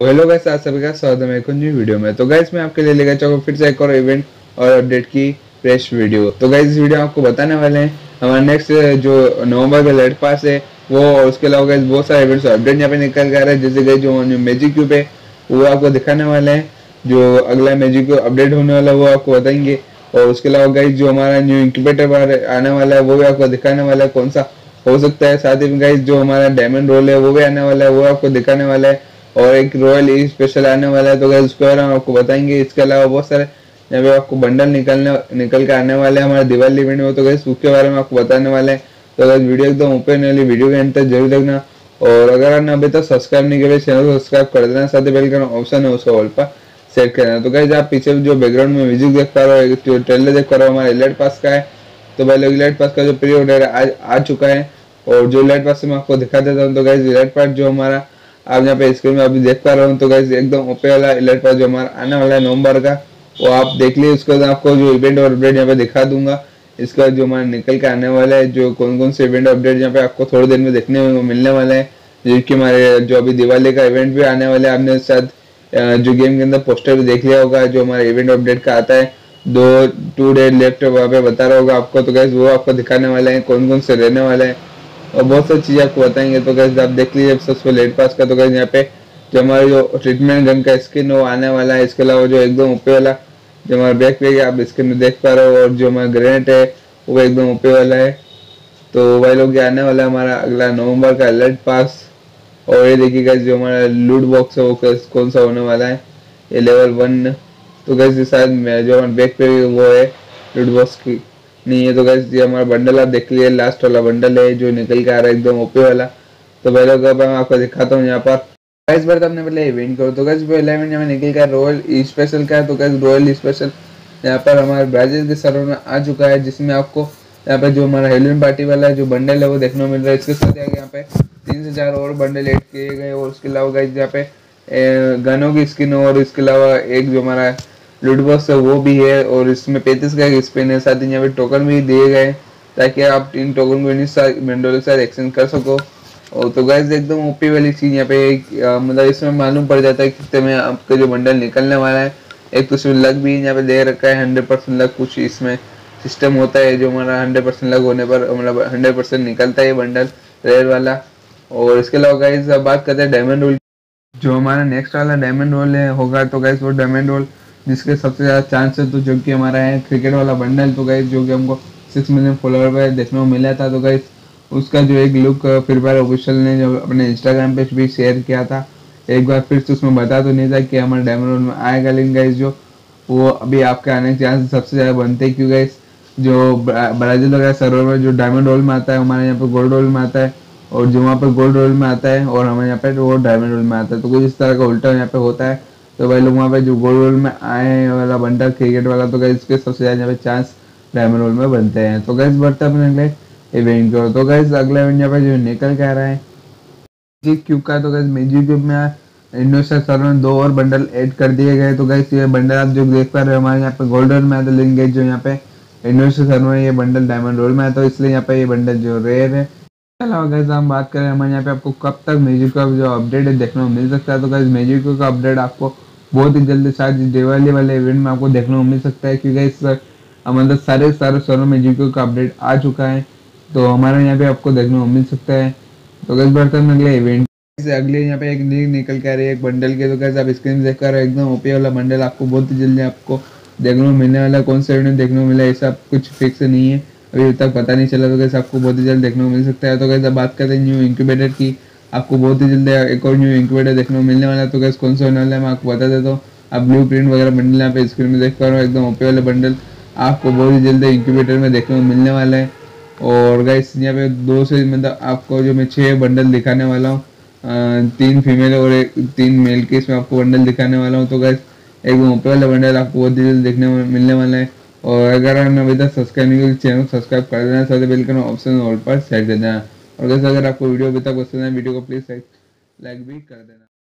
Hello guys आज सभी का स्वागत है मेरे न्यू वीडियो में। तो गैस मैं आपके लिए लेकर चाहूँगा फिर से एक और इवेंट और अपडेट की फ्रेश वीडियो तो गैस इस वीडियो में आपको बताने वाले हैं, हमारा नेक्स्ट जो नवंबर का लेट पास है, वो और उसके अलावा गैस बहुत सारे इवेंट्स अपडेट यहाँ पे निकल के आ रहे हैं। जैसे गए जो मैजिक क्यूब है, वो आपको दिखाने वाले हैं। जो अगला मैजिक अपडेट होने वाला है, वो आपको बताएँगे। और उसके अलावा गाइज़ जो हमारा न्यू इंक्यूबेटर आने वाला है, वो भी आपको दिखाने वाला है, कौन सा हो सकता है। साथ ही गाइज़ जो हमारा डायमंड रोल है, वो भी आने वाला है, वो आपको दिखाने वाला है। और एक रॉयल स्पेशल आने वाला है तो गैस उसके बारे में आपको बताएँगे। इसके अलावा बहुत सारे यहाँ पे आपको बंडल निकलने, निकल के आने वाले हैं, हमारे दिवाली इवेंट में तो गैस उसके बारे में आपको बताने वाले हैं। तो गैस वीडियो एकदम ओपन वाली वीडियो के अंत ज़रूर देखना। और अगर आपने अभी तक सब्सक्राइब नहीं किया, चैनल को सब्सक्राइब कर देना, साथ ही बेल का ऑप्शन है, उसको ऑल पर सेट करना। तो गैस आप पीछे जो बैकग्राउंड में म्यूज़िक देख पा रहे हो ट्रेलर देख पा रहे हो, हमारे इलेट पास का है। तो भाई इलेट पास का जो प्री ऑर्डर आज आ चुका है, और जो इलेट पास से मैं आपको दिखा देता हूँ तो गैस इलेट पास जो हमारा आप यहाँ पे स्क्रीन में अभी देख पा रहे हो तो गाइज़ एकदम ओपे वाला अलर्ट पर जो हमारा आने वाला है नवंबर का, वो आप देख लीजिए उसके बाद आपको जो इवेंट और अपडेट यहाँ पे दिखा दूँगा। इसके बाद जो हमारा निकल के आने वाला है, जो कौन कौन से इवेंट अपडेट यहाँ पे आपको थोड़ी देर में देखने में मिलने वाले हैं। जिनकी हमारे, जो अभी दिवाली का इवेंट भी आने वाले हैं, आपने शायद जो गेम के अंदर पोस्टर भी देख लिया होगा, जो हमारे इवेंट अपडेट का आता है। दो टू डे लेफ़्ट वहाँ पे बता रहा होगा आपको। तो गैस वो आपको दिखाने वाले हैं कौन कौन से रहने वाले हैं। और बहुत सारी चीज़ें आपको बताएँगे। तो कैसे आप देख लीजिए, सबसे लेट पास का तो कैसे यहाँ पे जो हमारे जो ट्रीटमेंट गन का स्किन वो आने वाला है। इसके अलावा जो एकदम ऊपर वाला, जो हमारा बैक पे आप स्क्रीन में देख पा रहे हो, और जो हमारा ग्रेनेट है, वो एकदम ऊपर वाला है। तो वही लोग आने वाला हमारा अगला नवंबर का अलर्ट पास और ये देखिएगा जो हमारा लूट बॉक्स है, वो कौन सा होने वाला है? ये लेवल वन तो कैसे शायद जो हमारे बैक पे वो है लूट बॉक्स की। नहीं है तो गैस ये हमारा बंडल आप देख लिए लास्ट वाला बंडल है, जो निकल के आ रहा है एकदम ओपे वाला। तो पहले मैं आपको दिखाता हूँ यहाँ पर। गैस बार तो अपने पहले इवेंट करो तो गैस पहले इवेंट यहाँ निकल का रॉयल स्पेशल का है तो गैस रॉयल स्पेशल यहाँ पर हमारे ब्राज़ील के सर्वर में आ चुका है, जिसमें आपको यहाँ पे जो हमारा हेलोइन पार्टी वाला है जो बंडल है, वो देखने को मिल रहा है। इसके साथ यहाँ पे तीन से चार और बंडल एड किए गए और उसके अलावा गैस यहाँ पे गनों की स्किन और इसके अलावा एक जो हमारा लूटबॉक्स है वो भी है और इसमें पैंतीस का स्पिन है, साथ ही यहाँ पे टोकन भी दिए गए ताकि आप इन टोकन को इन के साथ एक्सचेंज कर सको। और तो गैस एकदम ओपी वाली चीज़ यहाँ पे मतलब इसमें मालूम पड़ जाता है कितने में आपका जो बंडल निकलने वाला है। एक तो उसमें लग भी यहाँ पे दे रखा है हंड्रेड परसेंट लग कुछ इसमें सिस्टम होता है, जो हमारा हंड्रेड परसेंट लग होने पर मतलब हंड्रेड परसेंट निकलता है बंडल रेयर वाला। और इसके अलावा गाइज़ बात करते हैं डायमंड रोल जो हमारा नेक्स्ट वाला डायमंड रोल होगा तो गाइज़ वो डायमंड रोल जिसके सबसे ज़्यादा चांस है तो जो कि हमारा है क्रिकेट वाला बंडल तो गई जो कि हमको सिक्स मिलियन फॉलोअर पर देखने को मिला था तो गाइज़ उसका जो एक लुक फिर फायर ऑफिशियल ने जो अपने इंस्टाग्राम पे भी शेयर किया था, एक बार फिर से उसमें बता तो नहीं था कि हमारे डायमंड में आएगा। लेकिन गाइज़ जो, वो अभी आपके आने के चांस सबसे ज़्यादा बनते क्योंकि गाइज़ जो ब्राज़ील वगैरह सर्वर में जो डायमंड रोल में आता है, हमारे यहाँ पे गोल्ड रोल में आता है, और जो वहाँ पर गोल्ड रोल में आता है, और हमारे यहाँ पे वो डायमंड रोल में आता है। तो कुछ इस तरह का उल्टा यहाँ पे होता है। तो भाई लोग वहाँ पे जो गोल रोल में आए वाला बनता क्रिकेट वाला तो गैस इसके सबसे ज़्यादा यहाँ पे चांस डायमंड रोल में बनते हैं। तो गैस बढ़ता अपने अगले इवेंट को तो गैस अगला इवेंट यहाँ पे जो निकल के आ रहा है, जी क्यूब का तो गैस मेजी क्यूब में इंडोस्टर सर में दो और बंडल ऐड कर दिए गए। तो गैस ये बंडल आप जो देख पा रहे हो, हमारे यहाँ पे गोल्डन में आता लेकिन जो यहाँ पे। इंडोस्टर सर में ये बंडल डायमंड रोल में आता तो इसलिए यहाँ पे ये बंडल जो रेयर है। अलावा गैस हम बात करें, हमारे यहाँ पे आपको कब तक म्यूज़िक का जो अपडेट है देखने को मिल सकता है। तो गैस म्यूज़िक का अपडेट आपको बहुत ही जल्दी शायद दिवाली वाले इवेंट में आपको देखने को मिल सकता है, क्योंकि इस मतलब सारे सारे शहरों में जीको का अपडेट आ चुका है तो हमारे यहाँ पे आपको देखने को मिल सकता है। तो गैस बढ़ते हैं अगले इवेंट से अगले यहाँ पे एक न्यू निकल के आ रही है एक बंडल के। तो कैसे आप स्क्रीन देख कर एकदम ओपी वाला बंडल आपको बहुत ही जल्दी आपको देखने को मिलने वाला कौन सा इवेंट देखने को मिला ऐसा कुछ फिक्स नहीं है। अभी तक पता नहीं चला तो कैसे आपको बहुत ही जल्द देखने को मिल सकता है। तो कैसे बात करते हैं न्यू इंक्यूबेटर की। आपको बहुत ही जल्दी एक और न्यू इंक्यूबेटर देखने को मिलने वाला है। तो कैसे कौन सा होने वाला है, मैं आपको बता देता हूँ। आप ब्लू प्रिंट वगैरह बंडल यहाँ पे स्क्रीन में देख पा रहे हो, एकदम ओपे वाले बंडल आपको बहुत ही जल्दी इंक्यूबेटर में देखने को मिलने वाला है। और गाइस यहाँ पे दो से मतलब आपको जो मैं छः बंडल दिखाने वाला हूँ तीन फीमेल और एक, तीन मेल के इसमें आपको बंडल दिखाने वाला हूँ। तो गैस एकदम ओपे वाला बंडल आपको बहुत ही जल्दी देखने मिलने वाला है। और अगर आपने अभी तक सब्सक्राइब नहीं किया चैनल सब्सक्राइब कर देना, साथ बेल का ऑप्शन ऑल पर सेट कर देना। और जैसे अगर आपको वीडियो अभी तक पसंद है, वीडियो को प्लीज़ लाइक भी कर देना।